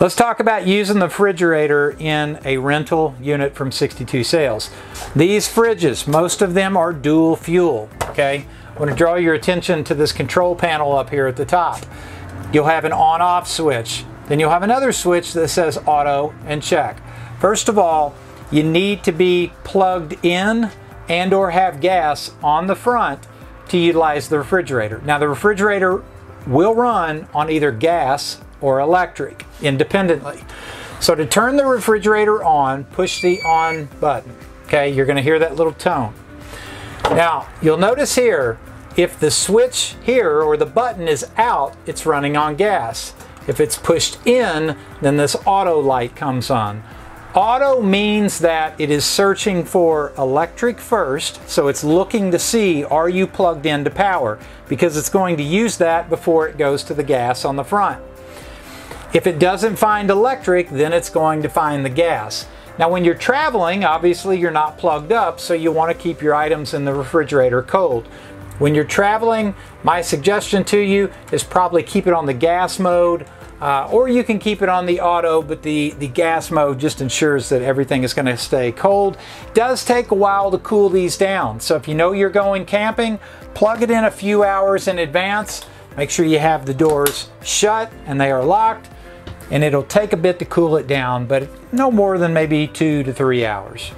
Let's talk about using the refrigerator in a rental unit from 62 Sales. These fridges, most of them are dual fuel, okay? I want to draw your attention to this control panel up here at the top. You'll have an on-off switch. Then you'll have another switch that says auto and check. First of all, you need to be plugged in and or have gas on the front to utilize the refrigerator. Now the refrigerator will run on either gas or electric independently. So to turn the refrigerator on, push the on button. Okay, you're gonna hear that little tone. Now, you'll notice here, if the switch here or the button is out, it's running on gas. If it's pushed in, then this auto light comes on. Auto means that it is searching for electric first, so it's looking to see are you plugged into power because it's going to use that before it goes to the gas on the front. If it doesn't find electric, then it's going to find the gas. Now when you're traveling, obviously you're not plugged up, so you want to keep your items in the refrigerator cold. When you're traveling, my suggestion to you is probably keep it on the gas mode uh, or you can keep it on the auto, but the, the gas mode just ensures that everything is going to stay cold. Does take a while to cool these down. So if you know you're going camping, plug it in a few hours in advance. Make sure you have the doors shut and they are locked. And it'll take a bit to cool it down, but no more than maybe two to three hours.